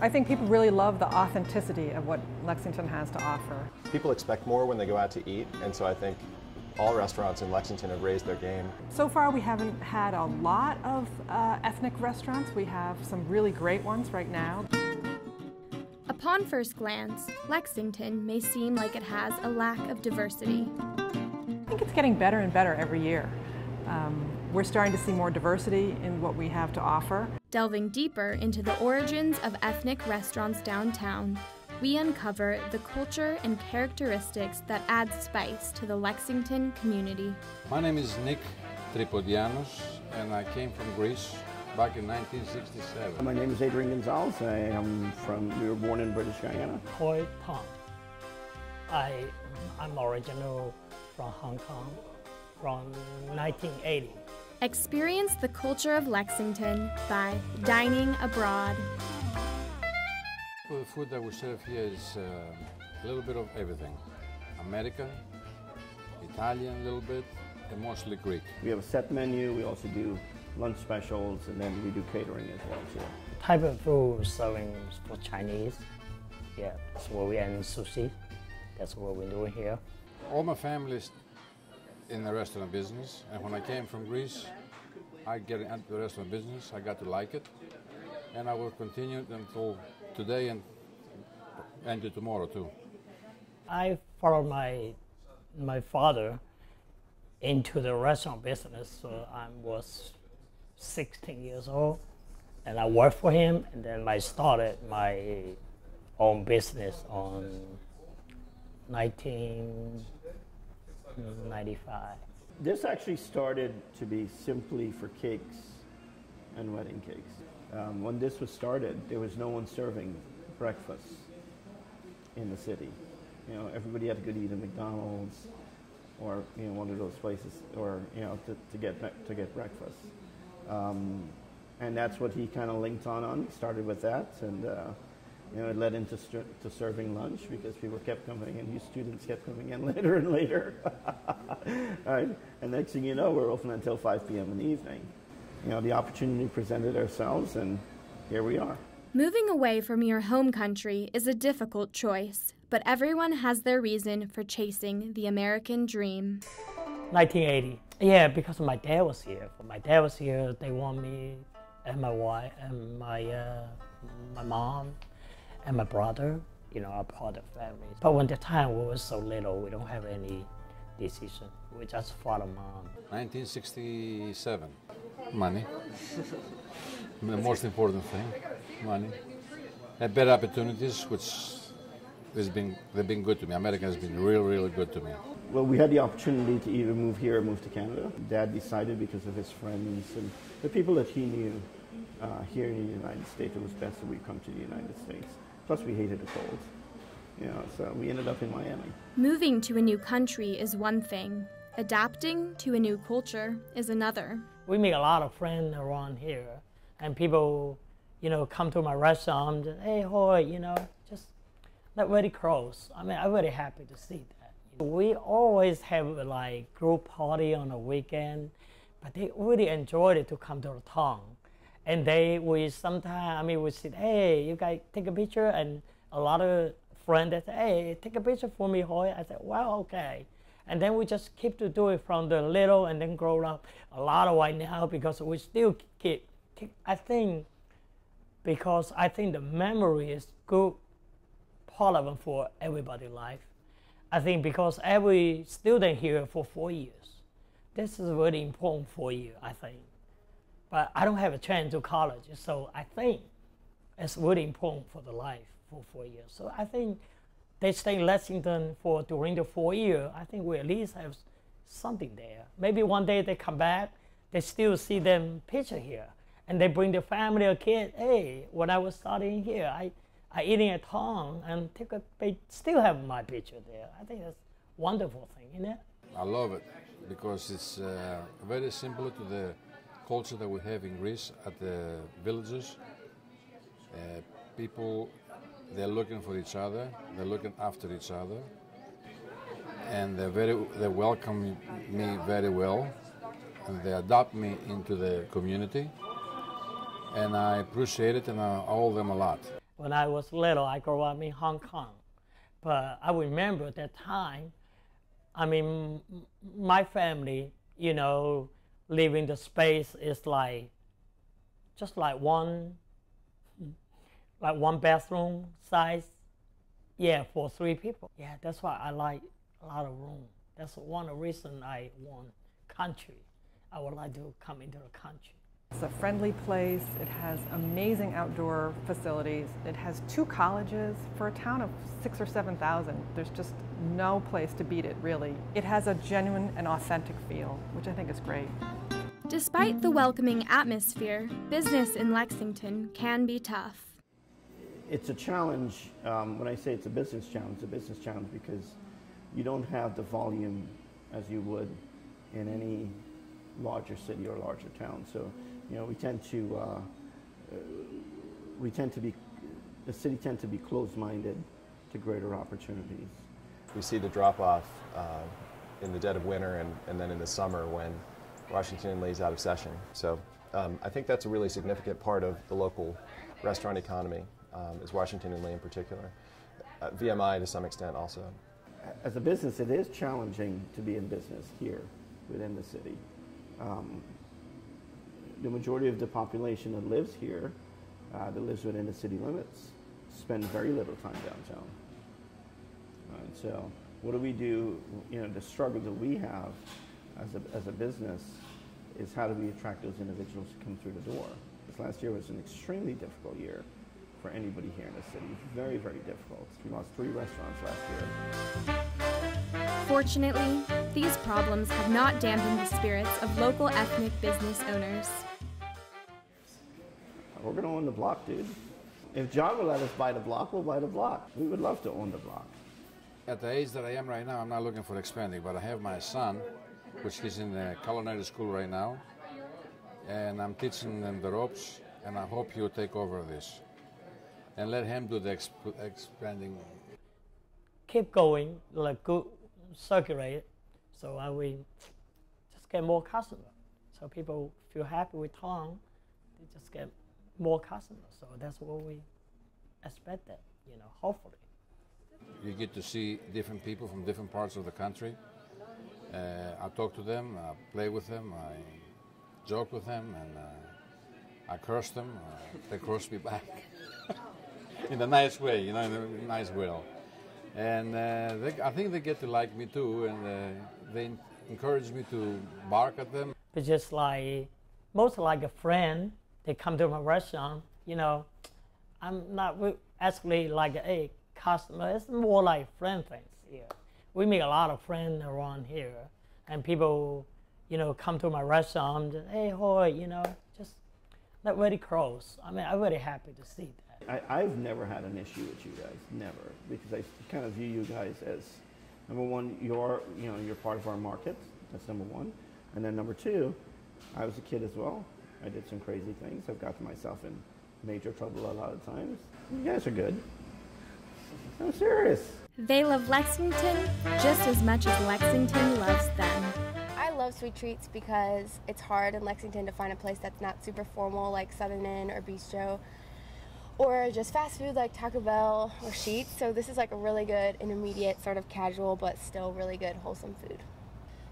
I think people really love the authenticity of what Lexington has to offer. People expect more when they go out to eat, and so I think all restaurants in Lexington have raised their game. So far, we haven't had a lot of uh, ethnic restaurants. We have some really great ones right now. Upon first glance, Lexington may seem like it has a lack of diversity. I think it's getting better and better every year. Um, we're starting to see more diversity in what we have to offer. Delving deeper into the origins of ethnic restaurants downtown, we uncover the culture and characteristics that add spice to the Lexington community. My name is Nick Tripodianos, and I came from Greece back in 1967. My name is Adrian Gonzalez. I am from, we were born in British Guiana. Hoi Tong. I, I'm original from Hong Kong from 1980. Experience the culture of Lexington by dining abroad. Well, the food that we serve here is uh, a little bit of everything. American, Italian a little bit, and mostly Greek. We have a set menu. We also do lunch specials, and then we do catering as well too. Type of food serving for Chinese. Yeah, that's what we and sushi. That's what we're doing here. All my family's in the restaurant business, and when I came from Greece, I get into the restaurant business. I got to like it, and I will continue until today and into tomorrow too. I followed my my father into the restaurant business. So I was 16 years old, and I worked for him. And then I started my own business on 1995. This actually started to be simply for cakes and wedding cakes. Um, when this was started, there was no one serving breakfast in the city. You know, everybody had to go to at McDonald's or you know one of those places, or you know to, to get to get breakfast. Um, and that's what he kind of linked on on. He started with that, and uh, you know it led into st- to serving lunch because people kept coming in. New students kept coming in later and later. right? And next thing you know, we're open until 5 p.m. in the evening. You know, the opportunity presented ourselves, and here we are. Moving away from your home country is a difficult choice, but everyone has their reason for chasing the American dream. 1980. Yeah, because my dad was here. When my dad was here, they want me and my wife and my uh, my mom and my brother. You know, are part of the family. But when the time we were so little, we don't have any decision. We just follow mom. 1967. Money. the most important thing, money. Had better opportunities, which has been they've been good to me. America has been real, really good to me. Well, we had the opportunity to either move here or move to Canada. Dad decided because of his friends and the people that he knew uh, here in the United States, it was best that we come to the United States. Plus, we hated the cold. You know, so we ended up in Miami. Moving to a new country is one thing. Adapting to a new culture is another. We make a lot of friends around here, and people, you know, come to my restaurant. And, hey, Hoi, you know, just not very close. I mean, I'm very happy to see that. We always have like group party on a weekend, but they really enjoyed it to come to the town. And they we sometimes I mean we said, hey, you guys take a picture, and a lot of friends that say, hey, take a picture for me, Hoi. I said, well, okay. And then we just keep to do it from the little and then grow up a lot of right now because we still keep, I think because I think the memory is good part of it for everybody's life. I think because every student here for four years, this is really important for you, I think. But I don't have a chance to college, so I think it's really important for the life for four years. So I think they stay in Lexington for during the four year. I think we at least have something there. Maybe one day they come back, they still see them picture here, and they bring their family or kid. Hey, when I was studying here, I I eating at home and take a they still have my picture there. I think that's wonderful thing, isn't it? I love it because it's uh, very simple to the culture that we have in Greece at the villages. Uh, people, they're looking for each other, they're looking after each other, and they're very they welcome me very well, and they adopt me into the community, and I appreciate it and I owe them a lot. when I was little, I grew up in Hong Kong. But I remember that time, I mean, my family, you know, living the space is like just like one like one bathroom size yeah for three people yeah that's why i like a lot of room that's one reason i want country i would like to come into the country it's a friendly place. It has amazing outdoor facilities. It has two colleges for a town of six or 7,000. There's just no place to beat it, really. It has a genuine and authentic feel, which I think is great. Despite the welcoming atmosphere, business in Lexington can be tough. It's a challenge. Um, when I say it's a business challenge, it's a business challenge because you don't have the volume as you would in any larger city or larger town. So you know, we tend to uh, we tend to be the city tend to be closed-minded to greater opportunities. We see the drop-off uh, in the dead of winter and, and then in the summer when Washington lays out of session. So um, I think that's a really significant part of the local restaurant economy, um, is Washington and Lee in particular. Uh, VMI to some extent also. As a business, it is challenging to be in business here within the city. Um, the majority of the population that lives here, uh, that lives within the city limits, spend very little time downtown. Right, so what do we do? You know, the struggle that we have as a, as a business is how do we attract those individuals to come through the door? This last year was an extremely difficult year for anybody here in the city. Very, very difficult. We lost three restaurants last year. Fortunately, these problems have not dampened the spirits of local ethnic business owners. We're going to own the block, dude. If John will let us buy the block, we'll buy the block. We would love to own the block. At the age that I am right now, I'm not looking for expanding, but I have my son, which is in the culinary school right now, and I'm teaching him the ropes, and I hope he'll take over this and let him do the exp expanding. Keep going, like good circulate, so I will just get more customers. So people feel happy with Tong, they just get more customers. So that's what we expected, you know, hopefully. You get to see different people from different parts of the country. Uh, I talk to them, I play with them, I joke with them, and uh, I curse them. Uh, they curse me back in a nice way, you know, in a nice way. And uh, they, I think they get to like me too, and uh, they encourage me to bark at them. It's just like, most like a friend they come to my restaurant, you know, I'm not actually like a customer. It's more like friend things here. We make a lot of friends around here, and people, you know, come to my restaurant. And, hey, Hoi, you know, just not very close. I mean, I'm very happy to see that. I, I've never had an issue with you guys, never, because I kind of view you guys as number one, you're you know you're part of our market. That's number one, and then number two, I was a kid as well. I did some crazy things. I've gotten myself in major trouble a lot of times. You guys are good. I'm serious. They love Lexington just as much as Lexington loves them. I love sweet treats because it's hard in Lexington to find a place that's not super formal like Southern Inn or Bistro or just fast food like Taco Bell or Sheetz. So this is like a really good intermediate sort of casual but still really good wholesome food.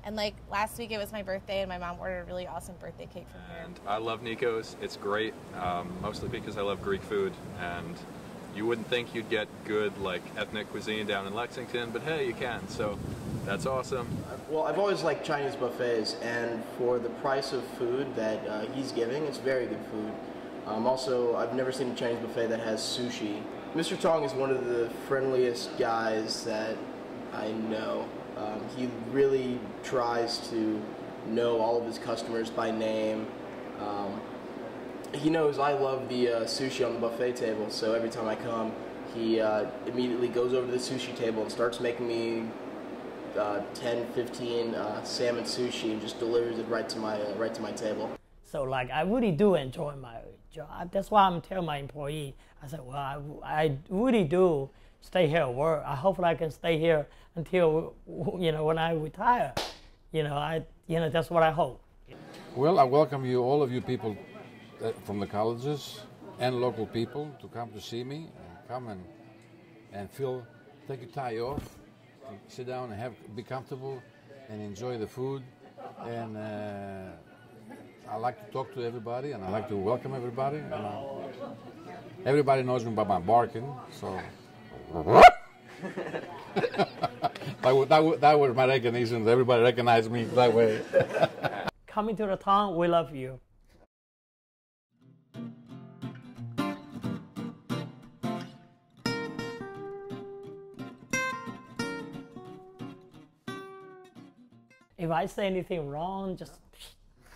And like last week, it was my birthday, and my mom ordered a really awesome birthday cake from here. And I love Niko's. It's great, um, mostly because I love Greek food. And you wouldn't think you'd get good like ethnic cuisine down in Lexington, but hey, you can. So that's awesome. Well, I've always liked Chinese buffets, and for the price of food that uh, he's giving, it's very good food. Um, also, I've never seen a Chinese buffet that has sushi. Mr. Tong is one of the friendliest guys that I know. Um, he really tries to know all of his customers by name. Um, he knows I love the uh, sushi on the buffet table, so every time I come, he uh, immediately goes over to the sushi table and starts making me uh, 10, 15 uh, salmon sushi and just delivers it right to my uh, right to my table. So like I really do enjoy my job. That's why I'm telling my employee. I said, well, I, I really do stay here at work. I hope I can stay here until you know when I retire. You know, I you know that's what I hope. Well, I welcome you, all of you people from the colleges, and local people to come to see me and come and, and feel, take your tie off, sit down and have, be comfortable and enjoy the food. And uh, I like to talk to everybody and I like to welcome everybody. And, uh, everybody knows me by my barking, so. that, was, that, that was my recognition. Everybody recognized me that way. Coming to the town, we love you. If I say anything wrong, just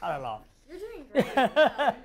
cut it off. You're doing great.